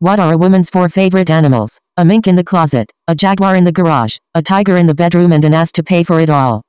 What are a woman's four favorite animals? A mink in the closet, a jaguar in the garage, a tiger in the bedroom and an ass to pay for it all.